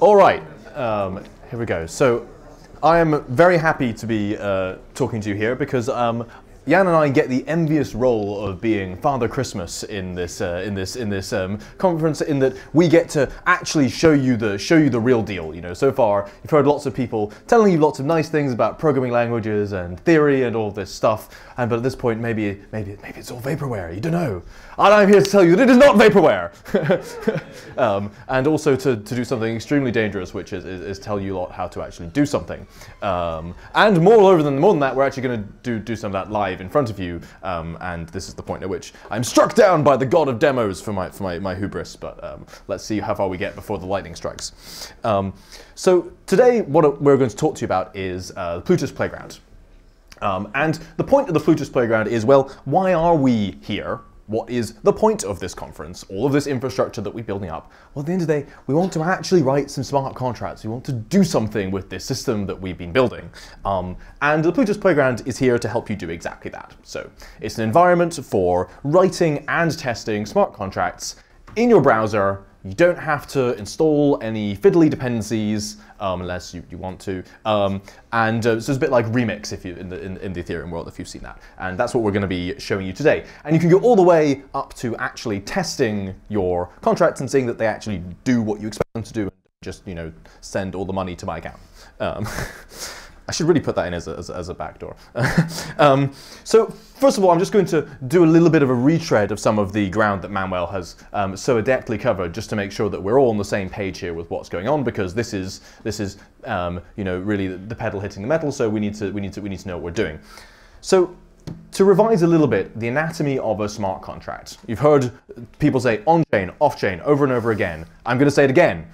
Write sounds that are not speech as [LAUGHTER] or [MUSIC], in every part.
All right, um, here we go. So I am very happy to be uh, talking to you here because um, Jann and I get the envious role of being Father Christmas in this uh, in this in this um, conference. In that we get to actually show you the show you the real deal. You know, so far you've heard lots of people telling you lots of nice things about programming languages and theory and all this stuff. And but at this point, maybe maybe maybe it's all vaporware. You don't know. And I'm here to tell you that it is not vaporware. [LAUGHS] um, and also to, to do something extremely dangerous, which is, is, is tell you a lot how to actually do something. Um, and moreover than more than that, we're actually going to do do some of that live in front of you. Um, and this is the point at which I'm struck down by the god of demos for my for my, my hubris. But um, let's see how far we get before the lightning strikes. Um, so today, what we're going to talk to you about is uh, the Plutus Playground. Um, and the point of the Plutus Playground is, well, why are we here? What is the point of this conference? All of this infrastructure that we're building up? Well, at the end of the day, we want to actually write some smart contracts. We want to do something with this system that we've been building. Um, and the Plutus Playground is here to help you do exactly that. So it's an environment for writing and testing smart contracts in your browser you don't have to install any fiddly dependencies um, unless you, you want to. Um, and uh, so it's a bit like Remix if you in the, in, in, the Ethereum world if you've seen that. And that's what we're going to be showing you today. And you can go all the way up to actually testing your contracts and seeing that they actually do what you expect them to do and just you know send all the money to my account. Um, [LAUGHS] I should really put that in as a, as a, as a backdoor. [LAUGHS] um, so first of all, I'm just going to do a little bit of a retread of some of the ground that Manuel has um, so adeptly covered, just to make sure that we're all on the same page here with what's going on, because this is this is um, you know really the, pedal hitting the metal. So we need to we need to we need to know what we're doing. So to revise a little bit the anatomy of a smart contract. You've heard people say on-chain, off-chain over and over again. I'm going to say it again.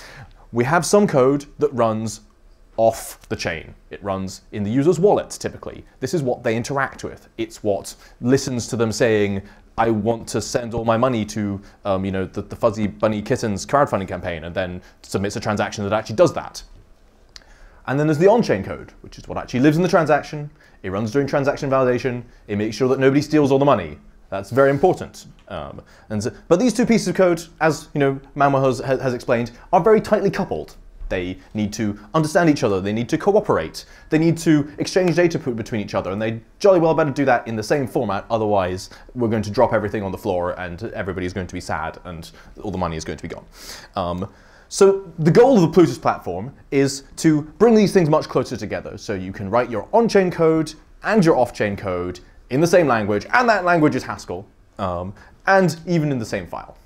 [LAUGHS] we have some code that runs off the chain. It runs in the user's wallet, typically. This is what they interact with. It's what listens to them saying, I want to send all my money to um, you know, the, the Fuzzy Bunny Kittens crowdfunding campaign, and then submits a transaction that actually does that. And then there's the on-chain code, which is what actually lives in the transaction. It runs during transaction validation. It makes sure that nobody steals all the money. That's very important. Um, and so, but these two pieces of code, as you know, Manuel has, has explained, are very tightly coupled. They need to understand each other, they need to cooperate, they need to exchange data between each other, and they jolly well better do that in the same format, otherwise we're going to drop everything on the floor and everybody's going to be sad and all the money is going to be gone. Um, so the goal of the Plutus platform is to bring these things much closer together so you can write your on-chain code and your off-chain code in the same language, and that language is Haskell, um, and even in the same file.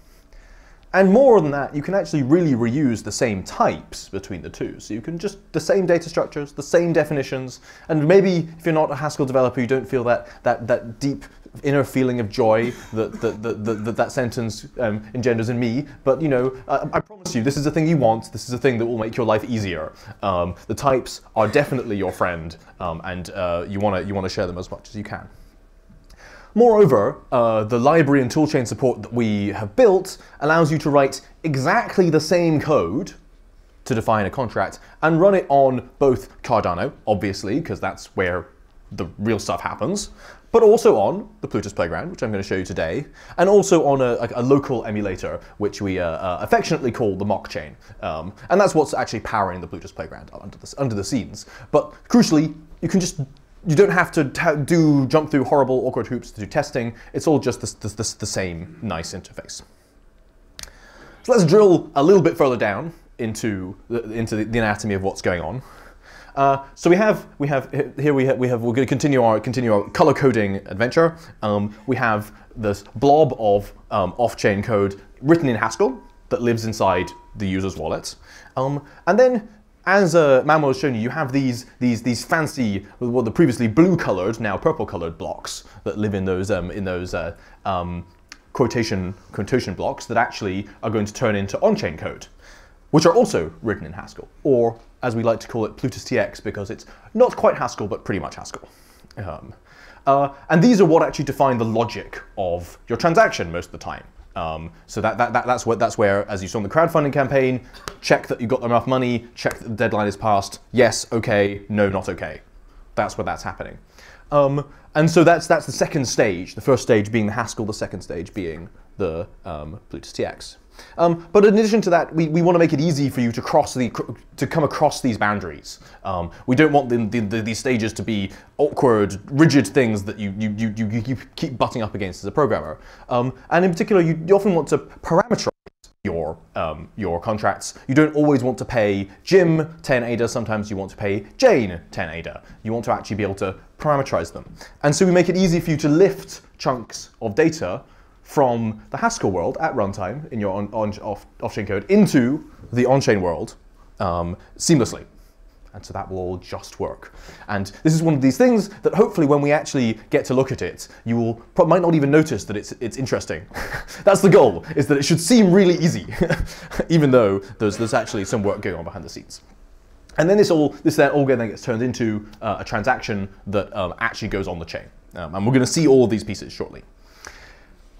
And more than that, you can actually really reuse the same types between the two. So you can just, the same data structures, the same definitions, and maybe if you're not a Haskell developer, you don't feel that, that, that deep inner feeling of joy that that, that, that, that sentence um, engenders in me. But you know, I, I, promise you, this is a thing you want. This is a thing that will make your life easier. Um, the types are definitely your friend, um, and uh, you want to you want to share them as much as you can. Moreover, uh, the library and toolchain support that we have built allows you to write exactly the same code to define a contract and run it on both Cardano, obviously, because that's where the real stuff happens, but also on the Plutus Playground, which I'm going to show you today, and also on a, a, local emulator, which we uh, uh, affectionately call the mock chain. Um, and that's what's actually powering the Plutus Playground under the, under the scenes. But crucially, you can just you don't have to do jump through horrible awkward hoops to do testing. It's all just the same nice interface. So let's drill a little bit further down into the, into the, anatomy of what's going on. Uh, so we have we have here we have, we have we're going to continue our continue our color coding adventure. Um, we have this blob of um, off-chain code written in Haskell that lives inside the user's wallet, um, and then as uh, Manuel has shown you, you have these these these fancy, well, the previously blue-colored, now purple-colored blocks that live in those um, in those uh, um, quotation quotation blocks that actually are going to turn into on-chain code, which are also written in Haskell, or as we like to call it, Plutus TX, because it's not quite Haskell but pretty much Haskell. Um, uh, and these are what actually define the logic of your transaction most of the time. Um, so that, that, that, that's, what, that's where, as you saw in the crowdfunding campaign, check that you got enough money, check that the deadline is passed, yes, okay, no, not okay. That's where that's happening. Um, and so that's that's the second stage. The first stage being the Haskell, the second stage being the um, Plutus TX. Um, but in addition to that, we, we want to make it easy for you to cross the to come across these boundaries. Um, we don't want the, the, the, these stages to be awkward, rigid things that you you, you, you, you keep butting up against as a programmer. Um, and in particular, you, you often want to parameterize your um, your contracts. You don't always want to pay Jim 10 ADA. Sometimes you want to pay Jane 10 ADA. You want to actually be able to parameterize them. And so we make it easy for you to lift chunks of data from the Haskell world at runtime in your on, on, off, off-chain code into the on-chain world um, seamlessly. And so that will all just work. And this is one of these things that hopefully when we actually get to look at it, you will might not even notice that it's, it's interesting. [LAUGHS] That's the goal, is that it should seem really easy, [LAUGHS] even though there's, there's actually some work going on behind the scenes. And then this all this then all then gets turned into uh, a transaction that um, actually goes on the chain. Um, and we're going to see all of these pieces shortly.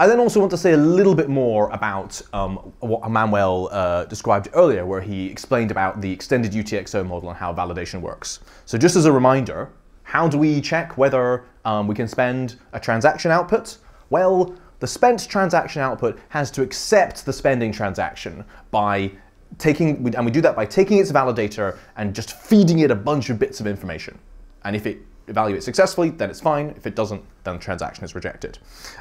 I then also want to say a little bit more about um, what Manuel uh, described earlier, where he explained about the extended UTXO model and how validation works. So just as a reminder, how do we check whether um, we can spend a transaction output? Well, the spent transaction output has to accept the spending transaction by taking, and we do that by taking its validator and just feeding it a bunch of bits of information. And if it evaluate successfully, then it's fine. If it doesn't, then the transaction is rejected.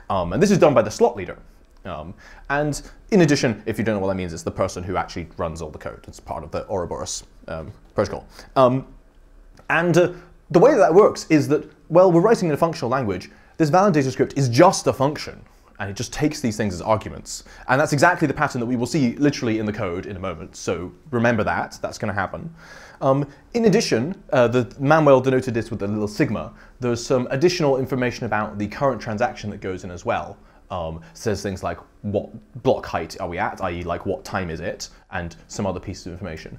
Um, and this is done by the slot leader. Um, and in addition, if you don't know what that means, it's the person who actually runs all the code. It's part of the Ouroboros um, protocol. Um, and uh, the way that, that works is that, well, we're writing in a functional language. This validator script is just a function and it just takes these things as arguments. And that's exactly the pattern that we will see literally in the code in a moment. So remember that, that's going to happen. Um, in addition, uh, the Manuel denoted this with a little sigma. There's some additional information about the current transaction that goes in as well. Um, says things like what block height are we at, i.e. like what time is it, and some other pieces of information.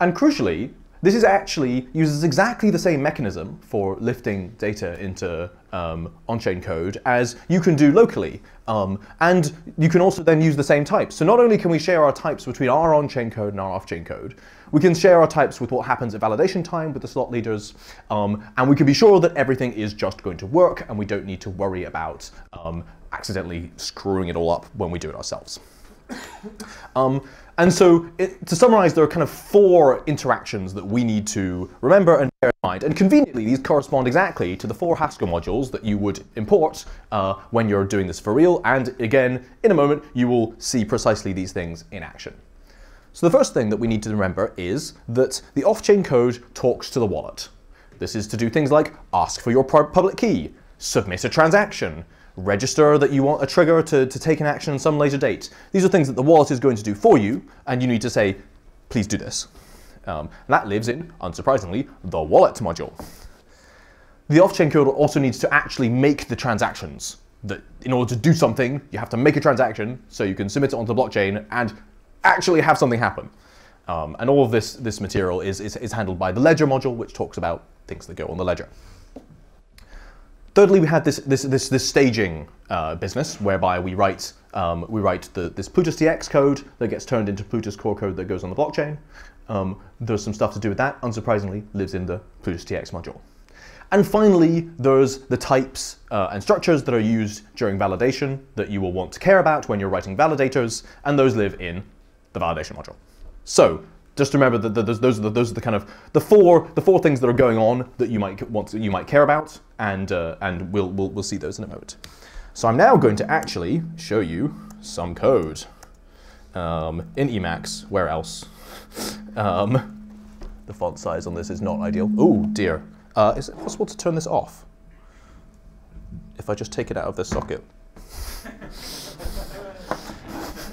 And crucially, this is actually uses exactly the same mechanism for lifting data into um, on-chain code as you can do locally. Um, and you can also then use the same types. So not only can we share our types between our on-chain code and our off-chain code, we can share our types with what happens at validation time with the slot leaders, um, and we can be sure that everything is just going to work and we don't need to worry about um, accidentally screwing it all up when we do it ourselves. Um, and so, it, to summarize, there are kind of four interactions that we need to remember and bear in mind. And conveniently, these correspond exactly to the four Haskell modules that you would import uh, when you're doing this for real. And again, in a moment, you will see precisely these things in action. So the first thing that we need to remember is that the off-chain code talks to the wallet. This is to do things like ask for your public key, submit a transaction, register that you want a trigger to, to take an action on some later date. These are things that the wallet is going to do for you, and you need to say, please do this. Um, that lives in, unsurprisingly, the wallet module. The off-chain code also needs to actually make the transactions. That in order to do something, you have to make a transaction so you can submit it onto the blockchain and actually have something happen. Um, and all of this, this material is, is, is handled by the ledger module, which talks about things that go on the ledger. Thirdly, we had this, this, this, this staging uh, business whereby we write, um, we write the, this Plutus TX code that gets turned into Plutus core code that goes on the blockchain. Um, there's some stuff to do with that, unsurprisingly, lives in the Plutus TX module. And finally, there's the types uh, and structures that are used during validation that you will want to care about when you're writing validators, and those live in the validation module. So just remember that those, are the, those are the kind of the four the four things that are going on that you might want you might care about, and uh, and we'll, we'll we'll see those in a moment. So I'm now going to actually show you some code um, in Emacs. Where else? [LAUGHS] Um, the font size on this is not ideal. Oh dear. Uh, is it possible to turn this off? If I just take it out of this socket. [LAUGHS]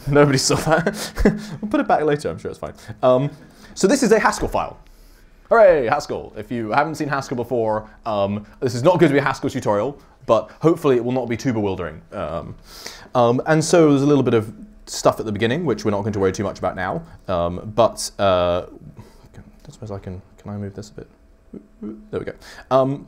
[LAUGHS] Nobody saw that. [LAUGHS] we'll put it back later, I'm sure it's fine. Um, so this is a Haskell file. Hooray, Haskell. If you haven't seen Haskell before, um, this is not going to be a Haskell tutorial, but hopefully it will not be too bewildering. Um, um, and so there's a little bit of stuff at the beginning, which we're not going to worry too much about now. Um, but uh, I suppose I can, can I move this a bit? There we go. Um,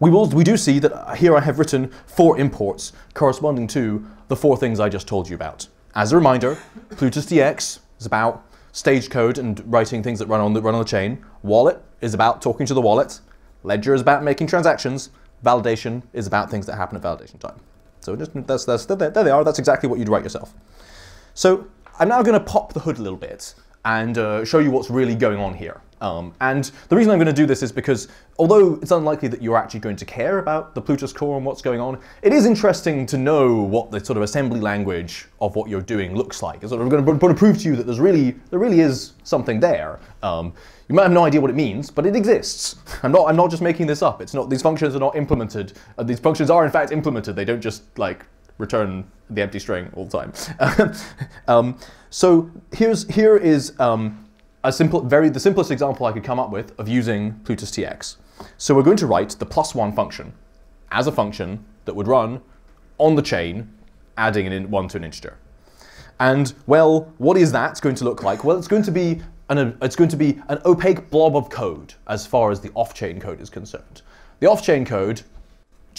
we, will, we do see that here I have written four imports corresponding to the four things I just told you about. As a reminder, Plutus TX is about stage code and writing things that run on the, run on the chain. Wallet is about talking to the wallet. Ledger is about making transactions. validation is about things that happen at validation time. So just, that's, that's, there, they are. That's exactly what you'd write yourself. So I'm now going to pop the hood a little bit and uh, show you what's really going on here. Um, and the reason I'm going to do this is because although it's unlikely that you're actually going to care about the Plutus core and what's going on, it is interesting to know what the sort of assembly language of what you're doing looks like. It's sort of going to, prove to you that there's really, there really is something there. Um, you might have no idea what it means, but it exists. [LAUGHS] I'm not, I'm not just making this up. It's not, these functions are not implemented. Uh, these functions are in fact implemented. They don't just like return the empty string all the time. [LAUGHS] um, so here's, here is um, a simple, very, the simplest example I could come up with of using Plutus TX. So we're going to write the plus one function as a function that would run on the chain, adding an one to an integer. And well, what is that going to look like? Well, it's going to be an, uh, it's going to be an opaque blob of code as far as the off-chain code is concerned. The off-chain code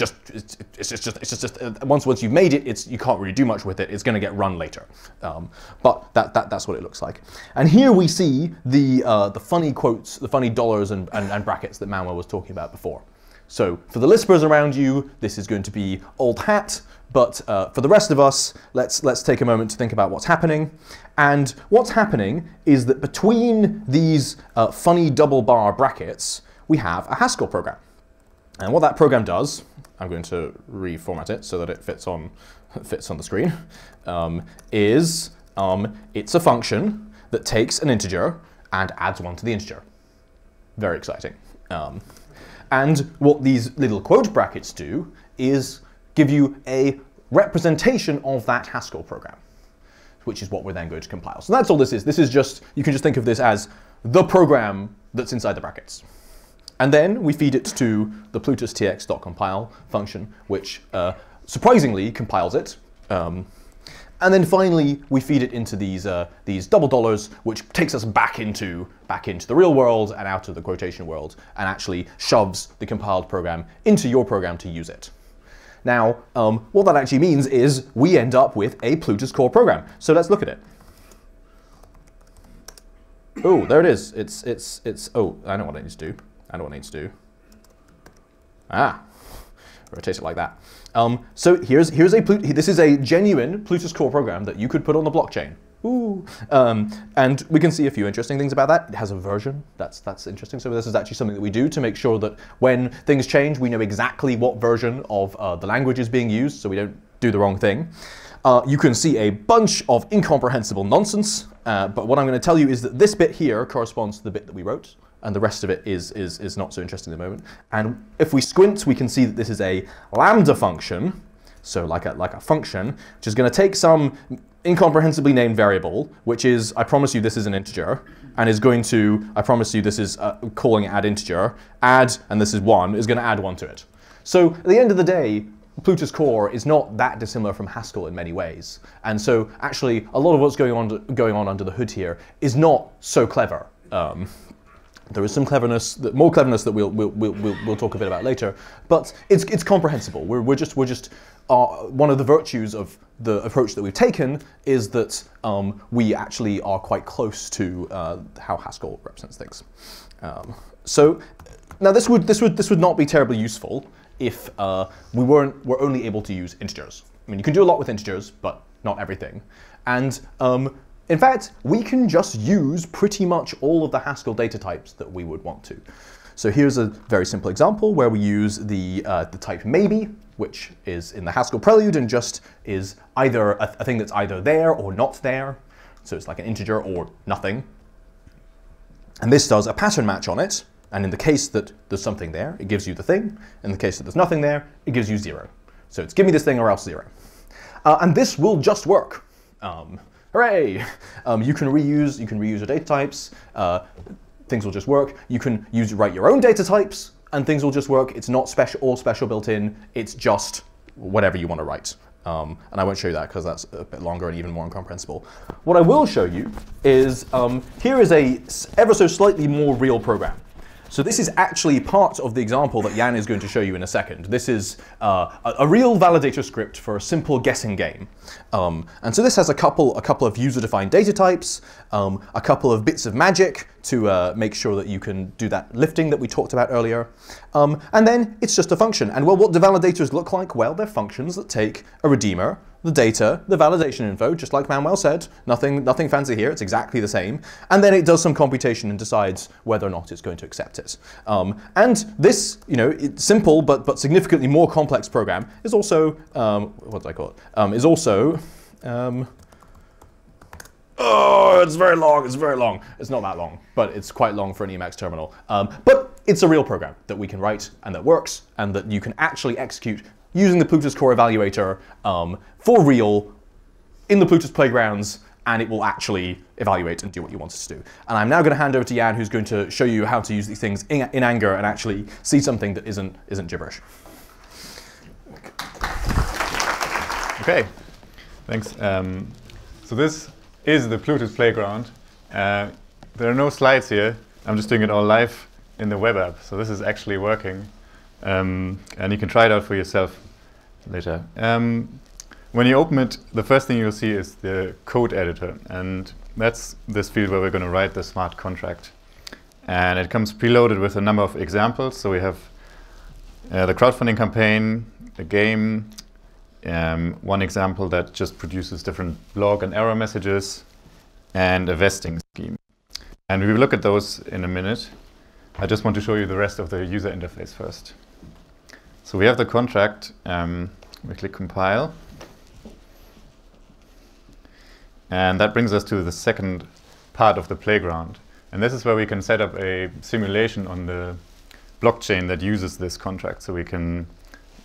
just it's, it's just it's just, just uh, once once you've made it, it's you can't really do much with it. It's going to get run later, um, but that, that that's what it looks like. And here we see the uh, the funny quotes, the funny dollars and, and, and brackets that Manuel was talking about before. So for the lispers around you, this is going to be old hat. But uh, for the rest of us, let's let's take a moment to think about what's happening. And what's happening is that between these uh, funny double bar brackets, we have a Haskell program. And what that program does I'm going to reformat it so that it fits on, [LAUGHS] fits on the screen, um, is um, it's a function that takes an integer and adds one to the integer. Very exciting. Um, and what these little quote brackets do is give you a representation of that Haskell program, which is what we're then going to compile. So that's all this is. This is just, you can just think of this as the program that's inside the brackets. And then we feed it to the plutustx.compile function, which uh, surprisingly compiles it. Um, and then finally, we feed it into these uh, these double dollars, which takes us back into back into the real world and out of the quotation world, and actually shoves the compiled program into your program to use it. Now, um, what that actually means is we end up with a Plutus core program. So let's look at it. Oh, there it is. It's it's it's. Oh, I know what I need to do. I know what I need to do. Ah, rotate it like that. Um, so here's, here's a, this is a genuine Plutus core program that you could put on the blockchain. Ooh. Um, and we can see a few interesting things about that. It has a version. That's that's interesting. So this is actually something that we do to make sure that when things change, we know exactly what version of uh, the language is being used, so we don't do the wrong thing. Uh, you can see a bunch of incomprehensible nonsense, uh, but what I'm going to tell you is that this bit here corresponds to the bit that we wrote and the rest of it is, is, is not so interesting at the moment. And if we squint, we can see that this is a lambda function, so like a, like a function, which is going to take some incomprehensibly named variable, which is, I promise you this is an integer, and is going to, I promise you this is uh, calling add integer, add, and this is 1, is going to add 1 to it. So at the end of the day, Plutus core is not that dissimilar from Haskell in many ways. And so actually, a lot of what's going on, going on under the hood here is not so clever. Um, there is some cleverness, more cleverness that we'll, we'll, we'll, we'll, talk a bit about later, but it's, it's comprehensible. We're, we're just, we're just uh, one of the virtues of the approach that we've taken is that um, we actually are quite close to uh, how Haskell represents things. Um, so now this would, this, would, this would not be terribly useful if uh, we weren't, were only able to use integers. I mean, you can do a lot with integers, but not everything. And um, in fact, we can just use pretty much all of the Haskell data types that we would want to. So here's a very simple example where we use the, uh, the type maybe, which is in the Haskell prelude and just is either a, a thing that's either there or not there. So it's like an integer or nothing. And this does a pattern match on it. And in the case that there's something there, it gives you the thing. In the case that there's nothing there, it gives you zero. So it's give me this thing or else zero. Uh, and this will just work. Um, Hooray! [LAUGHS] Um, you can reuse, you can reuse your data types. Uh, things will just work. You can use write your own data types, and things will just work. It's not special all special built in. It's just whatever you want to write. Um, and I won't show you that because that's a bit longer and even more incomprehensible. What I will show you is um, here is a ever so slightly more real program. So this is actually part of the example that Jann is going to show you in a second. This is uh, a, a, real validator script for a simple guessing game. Um, and so this has a couple, a couple of user-defined data types, um, a couple of bits of magic to uh, make sure that you can do that lifting that we talked about earlier. Um, and then it's just a function. And well, what do validators look like? Well, they're functions that take a redeemer, the data, the validation info, just like Manuel said, nothing, nothing fancy here, it's exactly the same, and then it does some computation and decides whether or not it's going to accept it. Um, and this, you know, simple but, but significantly more complex program is also, um, what do I call it, um, is also, um, oh, it's very long, it's very long. It's not that long, but it's quite long for an Emacs terminal. Um, but it's a real program that we can write and that works and that you can actually execute using the Plutus Core Evaluator um, for real in the Plutus playgrounds, and it will actually evaluate and do what you want it to do. And I'm now going to hand over to Jann, who's going to show you how to use these things in, in anger and actually see something that isn't, isn't gibberish. Okay, thanks. Um, so this is the Plutus playground. Uh, there are no slides here. I'm just doing it all live in the web app. So this is actually working. Um, and you can try it out for yourself later. Um, when you open it, the first thing you'll see is the code editor. And that's this field where we're going to write the smart contract. And it comes preloaded with a number of examples. So we have uh, the crowdfunding campaign, a game, um, one example that just produces different log and error messages, and a vesting scheme. And we will look at those in a minute. I just want to show you the rest of the user interface first. So we have the contract. Um, we click compile. And that brings us to the second part of the playground. And this is where we can set up a simulation on the blockchain that uses this contract. So we can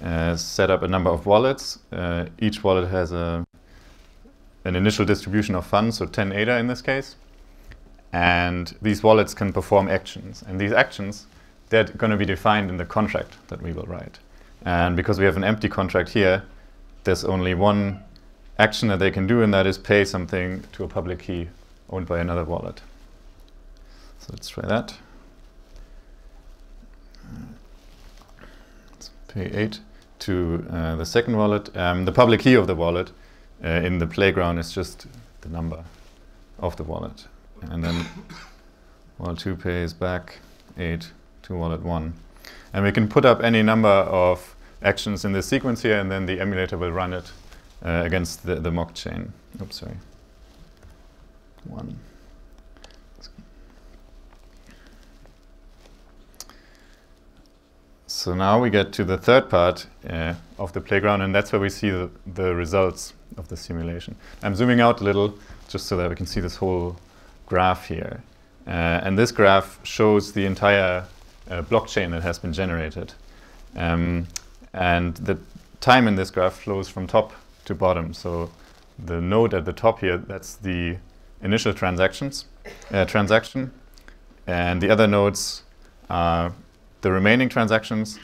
uh, set up a number of wallets. Uh, each wallet has a, an initial distribution of funds, so 10 ADA in this case. And these wallets can perform actions. And these actions, they're going to be defined in the contract that we will write. And because we have an empty contract here, there's only one action that they can do, and that is pay something to a public key owned by another wallet. So let's try that. Let's pay 8 to uh, the second wallet. Um, the public key of the wallet uh, in the playground is just the number of the wallet. And then [COUGHS] wallet 2 pays back 8 to wallet 1. And we can put up any number of actions in this sequence here, and then the emulator will run it uh, against the, the mock chain. Oops, sorry. One. So now we get to the third part uh, of the playground, and that's where we see the, the results of the simulation. I'm zooming out a little just so that we can see this whole graph here. Uh, and this graph shows the entire uh, blockchain that has been generated. Um, and the time in this graph flows from top to bottom. So the node at the top here, that's the initial transactions uh, transaction. And the other nodes are the remaining transactions.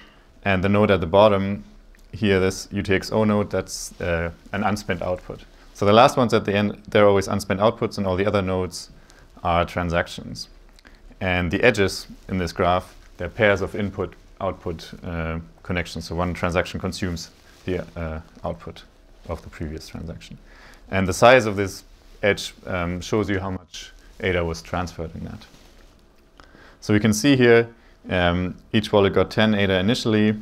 And the node at the bottom here, this UTXO node, that's uh, an unspent output. So the last ones at the end, they're always unspent outputs, and all the other nodes are transactions. And the edges in this graph, they're pairs of input output uh, connections. So one transaction consumes the uh, output of the previous transaction. And the size of this edge um, shows you how much ADA was transferred in that. So we can see here um, each wallet got 10 ADA initially,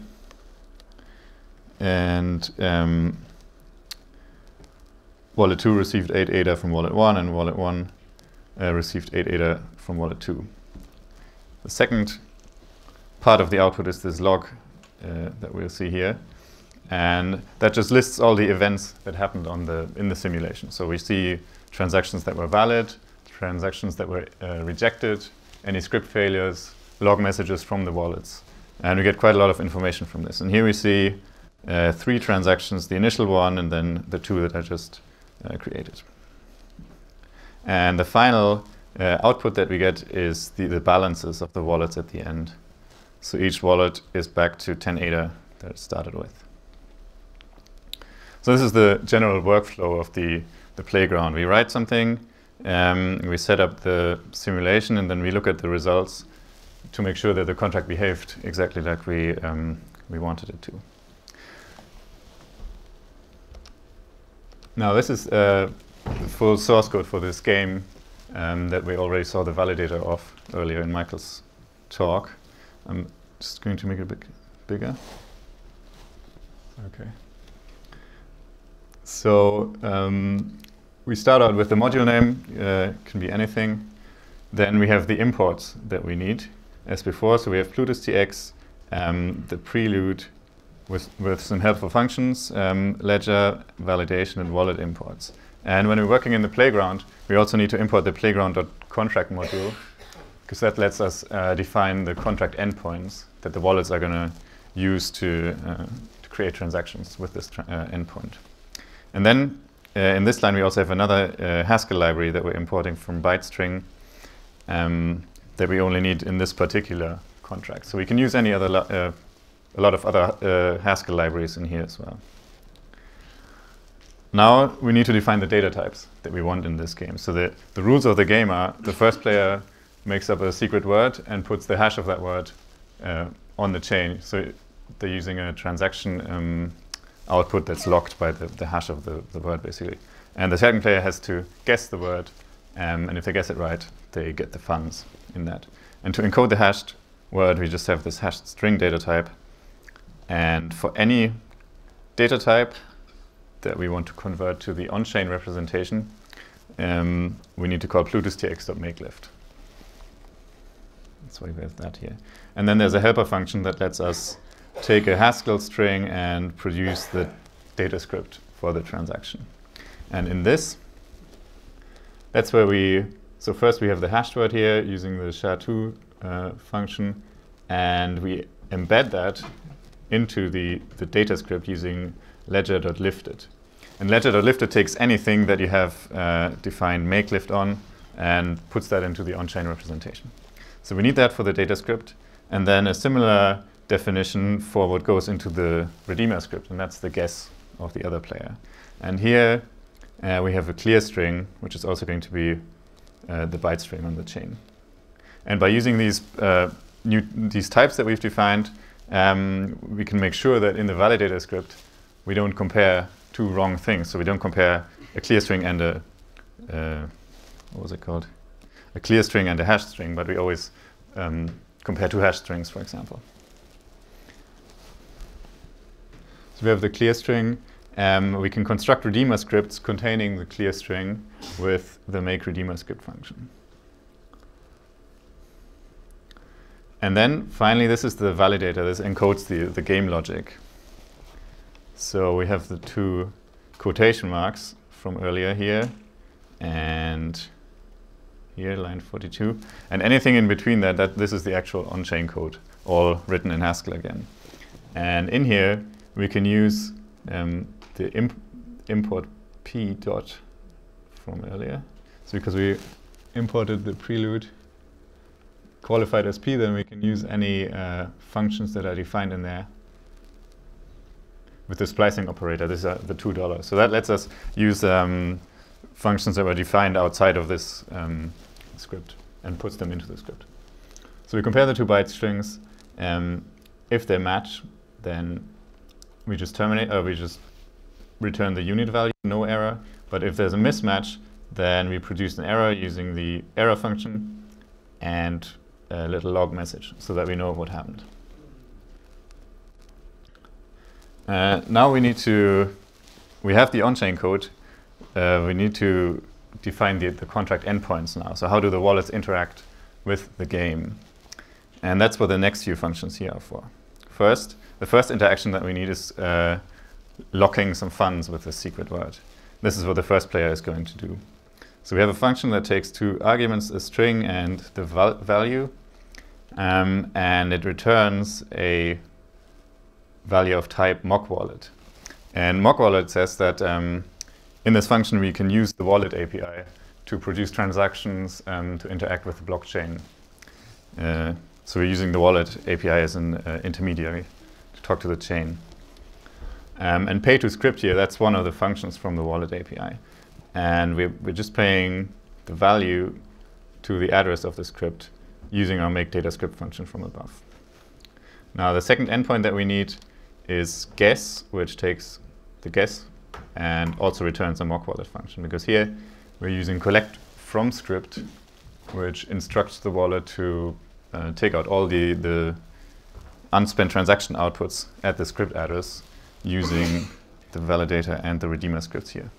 and um, wallet 2 received 8 ADA from wallet 1, and wallet 1 uh, received 8 ADA from wallet 2. The second part of the output is this log uh, that we'll see here. And that just lists all the events that happened on the in the simulation. So we see transactions that were valid, transactions that were uh, rejected, any script failures, log messages from the wallets. And we get quite a lot of information from this. And here we see uh, three transactions, the initial one and then the two that I just uh, created. And the final uh, output that we get is the, the balances of the wallets at the end. So each wallet is back to 10 ADA that it started with. So this is the general workflow of the, the playground. We write something, um, we set up the simulation, and then we look at the results to make sure that the contract behaved exactly like we, um, we wanted it to. Now this is uh, the full source code for this game um, that we already saw the validator of earlier in Michael's talk. I'm just going to make it a bit bigger. Okay. So um, we start out with the module name, uh, can be anything. Then we have the imports that we need as before. So we have Plutus TX, um, the prelude with, with some helpful functions, um, ledger, validation, and wallet imports. And when we're working in the playground, we also need to import the playground.contract module because that lets us uh, define the contract endpoints that the wallets are going to use to, uh, to create transactions with this tra uh, endpoint. And then uh, in this line, we also have another uh, Haskell library that we're importing from ByteString um, that we only need in this particular contract. So we can use any other, uh, a lot of other Haskell libraries in here as well. Now we need to define the data types that we want in this game. So the, the rules of the game are the first player makes up a secret word and puts the hash of that word uh, on the chain. So they're using a transaction um, output that's locked by the, the hash of the, the word, basically. And the second player has to guess the word, um, and if they guess it right, they get the funds in that. And to encode the hashed word, we just have this hashed string data type. And for any data type, that we want to convert to the on-chain representation, um, we need to call plutustx.makelift. Why we have that here. And then there's a helper function that lets us take a Haskell string and produce the data script for the transaction. And in this, that's where we, so first we have the hashed word here using the SHA-2 uh, function, and we embed that into the, the data script using ledger.lifted. And ledger.lifted takes anything that you have uh, defined makelift on and puts that into the on-chain representation. So we need that for the data script, and then a similar definition for what goes into the redeemer script, and that's the guess of the other player. And here uh, we have a clear string, which is also going to be uh, the byte string on the chain. And by using these uh, new these types that we've defined, um, we can make sure that in the validator script, we don't compare two wrong things. So we don't compare a clear string and a, uh, what was it called? A clear string and a hash string, but we always um, compare two hash strings, for example. So we have the clear string. Um, we can construct redeemer scripts containing the clear string with the make redeemer script function. And then finally, this is the validator. This encodes the, the game logic. So we have the two quotation marks from earlier here and here, line 42. And anything in between that, that this is the actual on-chain code, all written in Haskell again. And in here, we can use um, the imp import p dot from earlier. So because we imported the prelude qualified as p, then we can use any uh, functions that are defined in there with the splicing operator. These are the two dollars. So that lets us use um, functions that were defined outside of this um, script and puts them into the script. So we compare the two byte strings. Um, if they match, then we just terminate, uh, we just return the unit value, no error. But if there's a mismatch, then we produce an error using the error function and a little log message so that we know what happened. Uh, now we need to, we have the on-chain code, uh, we need to define the, the contract endpoints now. So how do the wallets interact with the game? And that's what the next few functions here are for. First, the first interaction that we need is uh, locking some funds with a secret word. This is what the first player is going to do. So we have a function that takes two arguments, a string and the val value, um, and it returns a value of type mock wallet. And mock wallet says that um, in this function we can use the wallet API to produce transactions um, to interact with the blockchain. Uh, so we're using the wallet API as an uh, intermediary to talk to the chain. Um, and pay to script here, that's one of the functions from the wallet API. And we're, we're just paying the value to the address of the script using our make data script function from above. Now the second endpoint that we need is guess, which takes the guess and also returns a mock wallet function. Because here we're using collect from script, which instructs the wallet to uh, take out all the, the unspent transaction outputs at the script address using the validator and the redeemer scripts here.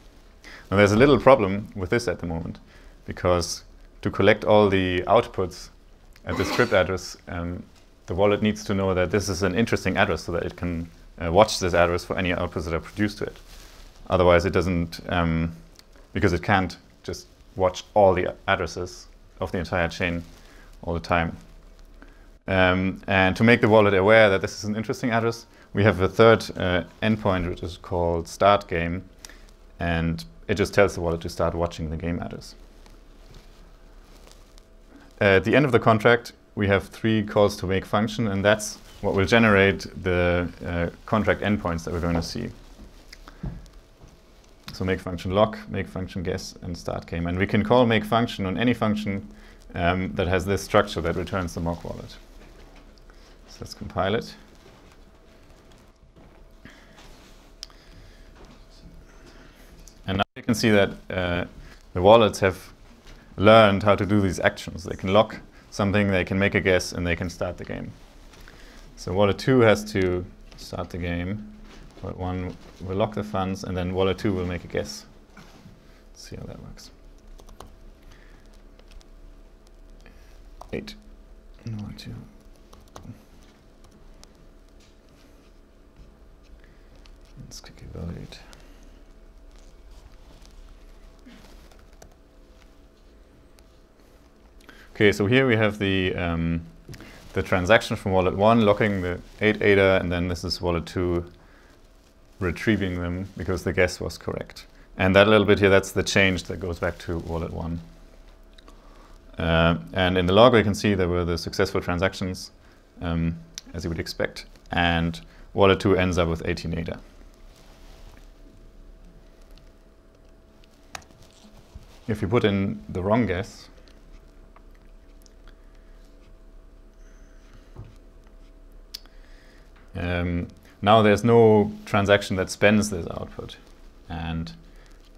Now there's a little problem with this at the moment because to collect all the outputs at the script address, um, the wallet needs to know that this is an interesting address so that it can uh, watch this address for any outputs that are produced to it. Otherwise, it doesn't, um, because it can't just watch all the addresses of the entire chain all the time. Um, and to make the wallet aware that this is an interesting address, we have a third uh, endpoint which is called start game, and it just tells the wallet to start watching the game address. At the end of the contract, we have three calls to make function, and that's what will generate the uh, contract endpoints that we're going to see. So make function lock, make function guess, and start game. And we can call make function on any function um, that has this structure that returns the mock wallet. So let's compile it. And now you can see that uh, the wallets have learned how to do these actions. They can lock something, they can make a guess, and they can start the game. So wallet 2 has to start the game. Wallet 1 will lock the funds, and then wallet 2 will make a guess. Let's see how that works. 8. Wallet 2. Let's click evaluate. Okay, so here we have the um, the transaction from wallet 1 locking the 8 ADA, and then this is wallet 2 retrieving them because the guess was correct. And that little bit here, that's the change that goes back to wallet 1. Uh, and in the log, we can see there were the successful transactions, um, as you would expect. And wallet 2 ends up with 18 ADA. If you put in the wrong guess, Um, now there's no transaction that spends this output. And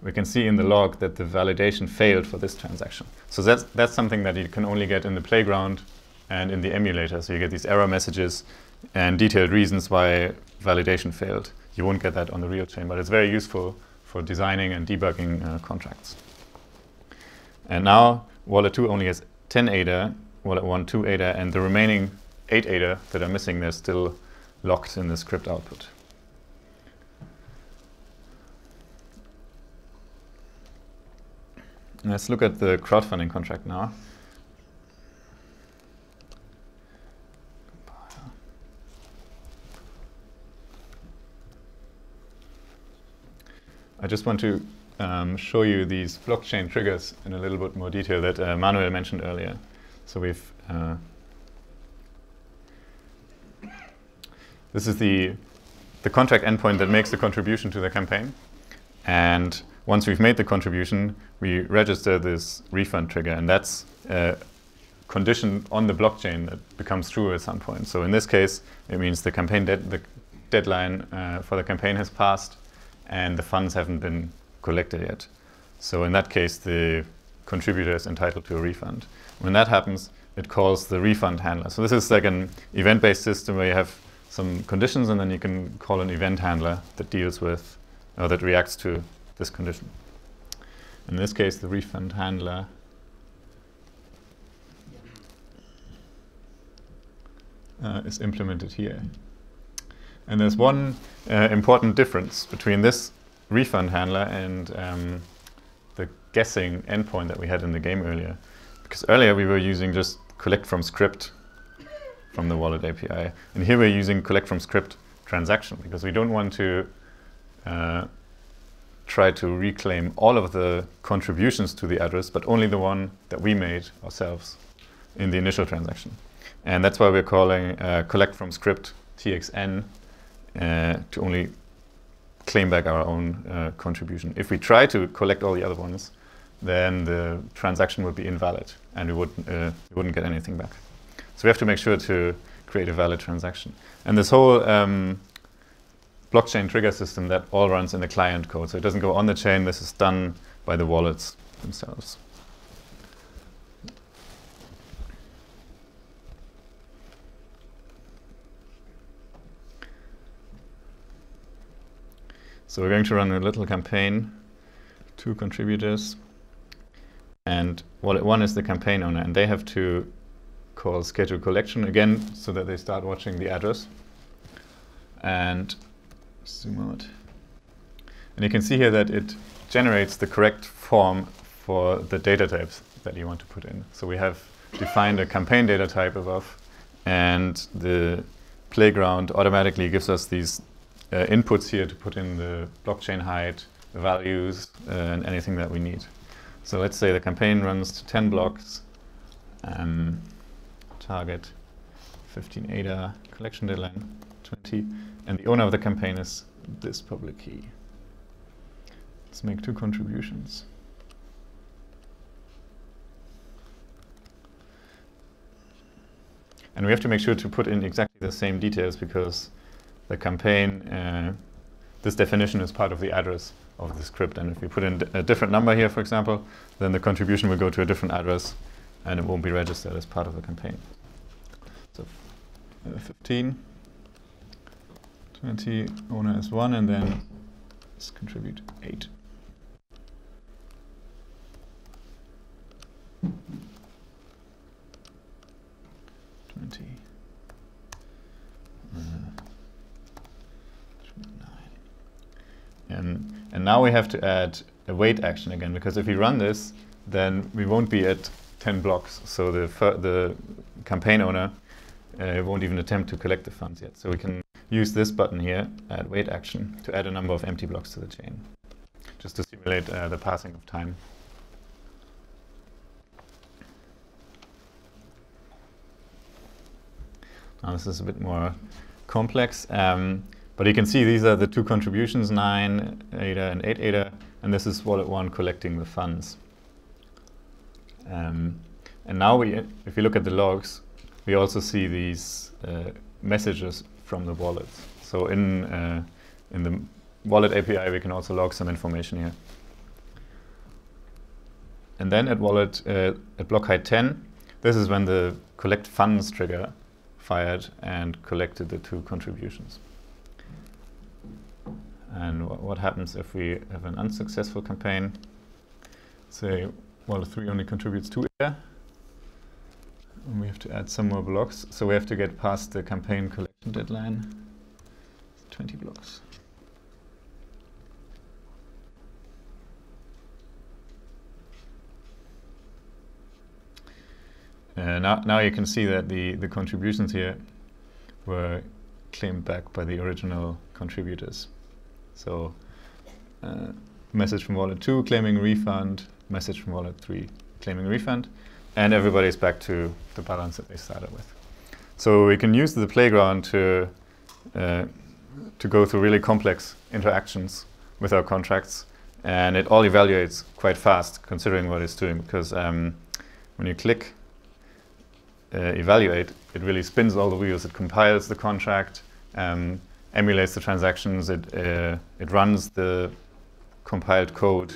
we can see in the log that the validation failed for this transaction. So that's, that's something that you can only get in the playground and in the emulator. So you get these error messages and detailed reasons why validation failed. You won't get that on the real chain, but it's very useful for designing and debugging uh, contracts. And now Wallet 2 only has 10 ADA, Wallet 1 2 ADA, and the remaining 8 ADA that are missing, they're still locked in the script output. Let's look at the crowdfunding contract now. I just want to um, show you these blockchain triggers in a little bit more detail that uh, Manuel mentioned earlier. So we've uh, This is the, the contract endpoint that makes the contribution to the campaign. And once we've made the contribution, we register this refund trigger, and that's a condition on the blockchain that becomes true at some point. So in this case, it means the campaign de the deadline uh, for the campaign has passed, and the funds haven't been collected yet. So in that case, the contributor is entitled to a refund. When that happens, it calls the refund handler. So this is like an event-based system where you have some conditions, and then you can call an event handler that deals with, or that reacts to this condition. In this case, the refund handler uh, is implemented here. And there's one uh, important difference between this refund handler and um, the guessing endpoint that we had in the game earlier. Because earlier we were using just collect from script from the wallet API. And here we're using collect from script transaction because we don't want to uh, try to reclaim all of the contributions to the address, but only the one that we made ourselves in the initial transaction. And that's why we're calling uh, collect from script TXN uh, to only claim back our own uh, contribution. If we try to collect all the other ones, then the transaction would be invalid and we, would, uh, we wouldn't get anything back. So we have to make sure to create a valid transaction. And this whole um, blockchain trigger system that all runs in the client code. So it doesn't go on the chain. This is done by the wallets themselves. So we're going to run a little campaign, two contributors. And wallet one is the campaign owner, and they have to call schedule collection again so that they start watching the address. And zoom out. And you can see here that it generates the correct form for the data types that you want to put in. So we have defined a campaign data type above, and the playground automatically gives us these uh, inputs here to put in the blockchain height, values, uh, and anything that we need. So let's say the campaign runs to 10 blocks, um, target 15 ADA, collection deadline 20, and the owner of the campaign is this public key. Let's make two contributions. And we have to make sure to put in exactly the same details because the campaign, uh, this definition is part of the address of the script. And if we put in a different number here, for example, then the contribution will go to a different address and it won't be registered as part of the campaign. So uh, 15, 20, owner is 1, and then let's contribute 8. Twenty. Uh, and, and now we have to add a wait action again, because if we run this, then we won't be at 10 blocks. So the, the campaign owner uh, won't even attempt to collect the funds yet. So we can use this button here, add wait action, to add a number of empty blocks to the chain, just to simulate uh, the passing of time. Now this is a bit more complex, um, but you can see these are the two contributions, 9 ADA and 8 ADA, and this is wallet 1 collecting the funds. Um, and now, we, if you look at the logs, we also see these uh, messages from the wallet. So in, uh, in the wallet API, we can also log some information here. And then at wallet, uh, at block height 10, this is when the collect funds trigger fired and collected the two contributions. And wh what happens if we have an unsuccessful campaign? Say wallet 3 only contributes two ADA. And we have to add some more blocks. So we have to get past the campaign collection deadline. 20 blocks. Uh, now, now you can see that the, the contributions here were claimed back by the original contributors. So uh, message from wallet 2 claiming refund, message from wallet 3 claiming refund, and everybody's back to the balance that they started with. So we can use the playground to, uh, to go through really complex interactions with our contracts, and it all evaluates quite fast considering what it's doing, because um, when you click uh, evaluate, it really spins all the wheels. It compiles the contract, um, emulates the transactions, it, uh, it runs the compiled code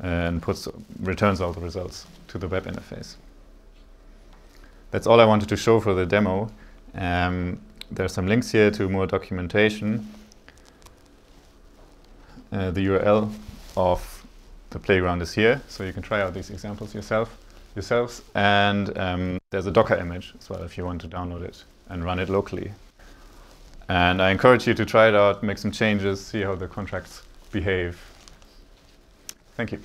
and puts, returns all the results to the web interface. That's all I wanted to show for the demo. Um, there's some links here to more documentation. Uh, the URL of the playground is here, so you can try out these examples yourself yourselves. And um, there's a Docker image as well if you want to download it and run it locally. And I encourage you to try it out, make some changes, see how the contracts behave. Thank you.